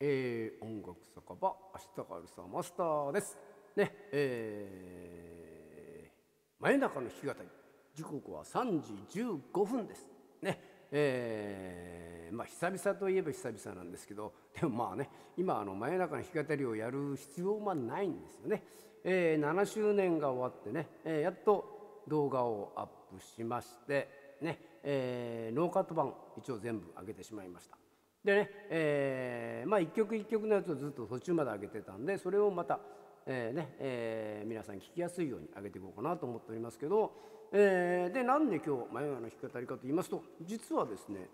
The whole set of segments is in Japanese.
えー、音楽酒場明日があるさマスターです。ねえー、真夜中の弾き語り。時刻は3時15分です。ねえー、まあ久々といえば久々なんですけどでもまあね今あの真夜中の弾き語りをやる必要はないんですよね、えー、7周年が終わってね、えー、やっと動画をアップしましてね、えー、ノーカット版一応全部上げてしまいました。でね、えー、まあ一曲一曲のやつをずっと途中まで上げてたんでそれをまた、えーねえー、皆さん聞きやすいように上げていこうかなと思っておりますけど、えー、でなんで今日真夜中の弾き語りかと言いますと実はですね、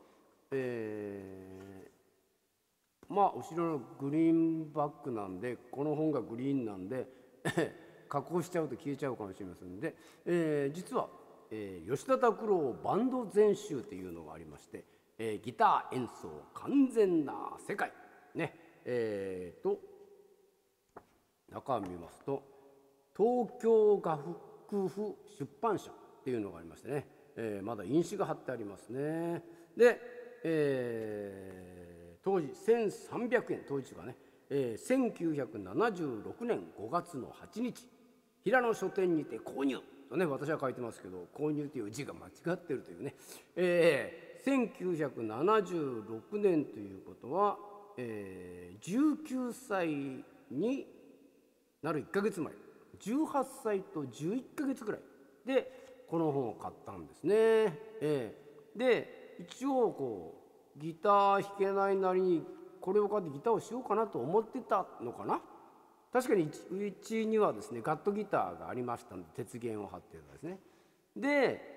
えー、まあ後ろのグリーンバックなんでこの本がグリーンなんで 加工しちゃうと消えちゃうかもしれません。で、えー、実は、えー、吉田拓郎バンド全集っていうのがありましてえー、ギター演奏完全な世界。ね。えーと、中を見ますと東京楽譜出版社っていうのがありましてね、えー、まだ印紙が貼ってありますね。で、えー、当時1300円当時がね、えー、1976年5月の8日。平野書店にて購入とね私は書いてますけど購入という字が間違ってるというね、えー、1976年ということは、えー、19歳になる1ヶ月前18歳と11ヶ月ぐらいでこの本を買ったんですね。えー、で一応こうギター弾けないなりにこれを買ってギターをしようかなと思ってたのかな確かにうちにはですねガットギターがありましたので鉄弦を張ってるんですね。で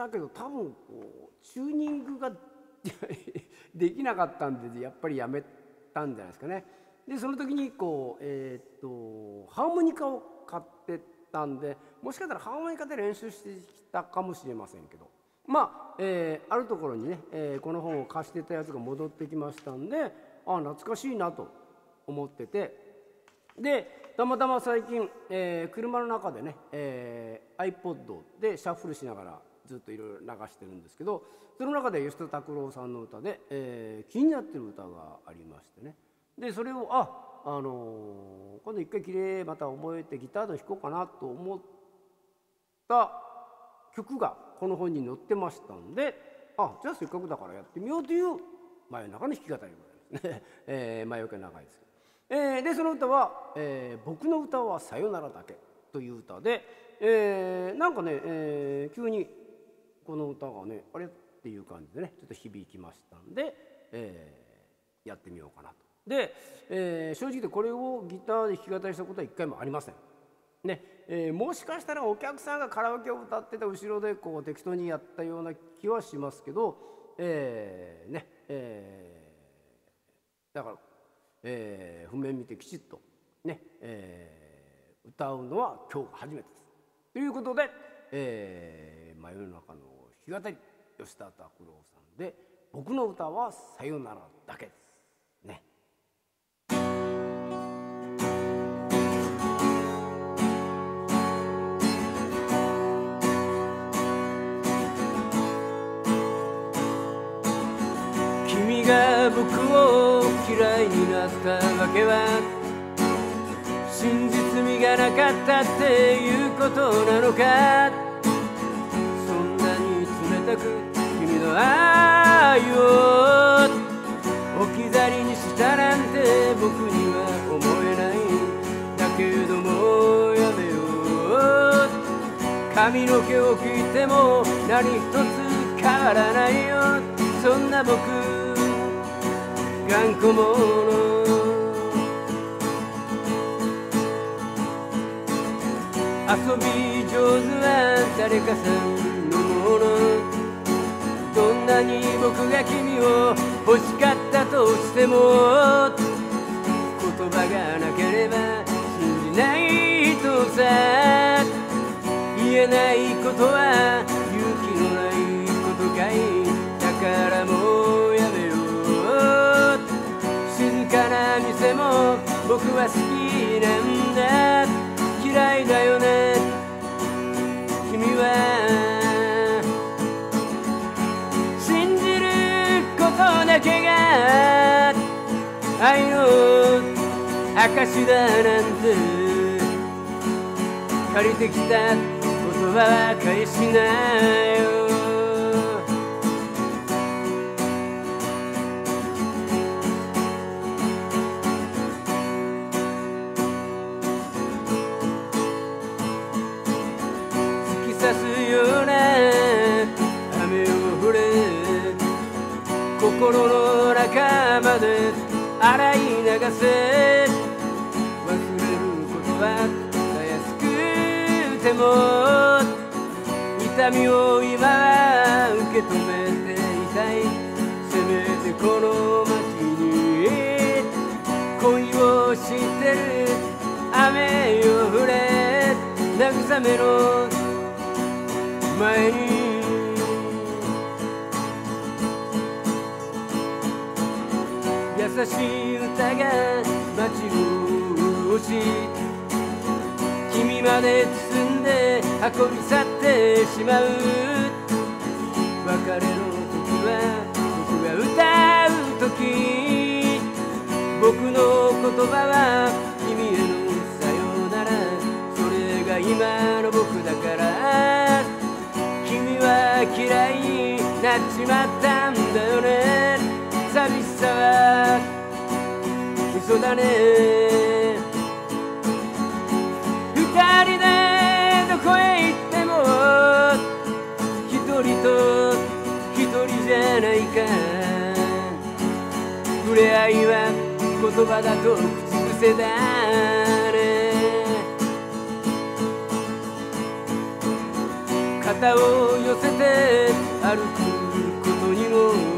したけど多分こうチューニングが できなかったんでやっぱりやめたんじゃないですかね。でその時にこうえー、っとハーモニカを買ってたんでもしかしたらハーモニカで練習してきたかもしれませんけどまあ、えー、あるところにね、えー、この本を貸してたやつが戻ってきましたんであ懐かしいなと思っててでたまたま最近、えー、車の中でね、えー、iPod でシャッフルしながらずっといろいろ流してるんですけどその中で吉田拓郎さんの歌で、えー、気になってる歌がありましてねでそれをああのー、今度一回きれいまた覚えてギターで弾こうかなと思った曲がこの本に載ってましたんであじゃあせっかくだからやってみようという真夜中の弾き語りでございますね、えー、前置き長いですけど。えー、でその歌は、えー「僕の歌はさよならだけ」という歌で、えー、なんかね、えー、急にこの歌がねあれっていう感じでねちょっと響きましたんで、えー、やってみようかなと。で、えー、正直でこれをギターで弾き語りしたことは一回もありません。ねえー、もしかしたらお客さんがカラオケを歌ってた後ろでこう適当にやったような気はしますけど、えー、ねえー、だから、えー、譜面見てきちっとね、えー、歌うのは今日が初めてです。ということで、えー、真夜中のき語り吉田拓郎さんで「僕の歌はさよならだけ」ですね。君が僕を嫌いになったわけは真実味がなかったっていうことなのか？たく君の愛を。置き去りにしたなんて僕には思えない。だけどもやめよう。髪の毛を切っても何一つ変わらないよ。そんな僕頑固者。遊び上手は誰かさんのもの。なに僕が君を欲しかったとしても言葉がなければ信じないとさ。言えないことは勇気のないことかいだ。からもうやめよう静かな店も僕は好きなんだ。嫌いだよね。愛の証だなんて。借りてきた言葉は返しなよ。洗い流せ忘れることはたやすくても痛みを今は受け止めてい。たい。せめてこの街に恋をしてる雨を降れ。慰めの前に優しい歌が街を潤し君まで包んで運び去ってしまう別れの時は僕が歌う時僕の言葉は君へのさよならそれが今の僕だから君は嫌いになっちまった。嘘だね二人でどこへ行っても一人と一人じゃないか。触れ合いは言葉だと口癖だね肩を寄せて歩くことにも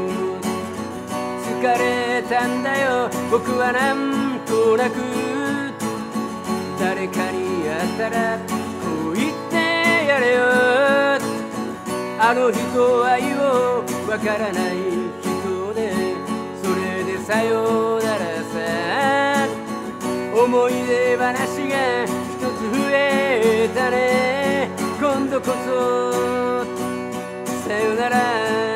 れたんだよ。僕はなんとなく。誰かに会ったらこう言ってやれよ。あの人愛をわからない人で。それでさよならさ。思い出話が一つ増えたね。今度こそ。さよなら。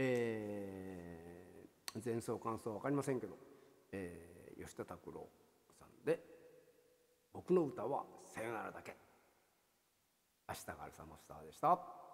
えー前奏感想分かりませんけど、えー吉田拓郎さんで「僕の歌はさよならだけ」明日があるさマスターでした。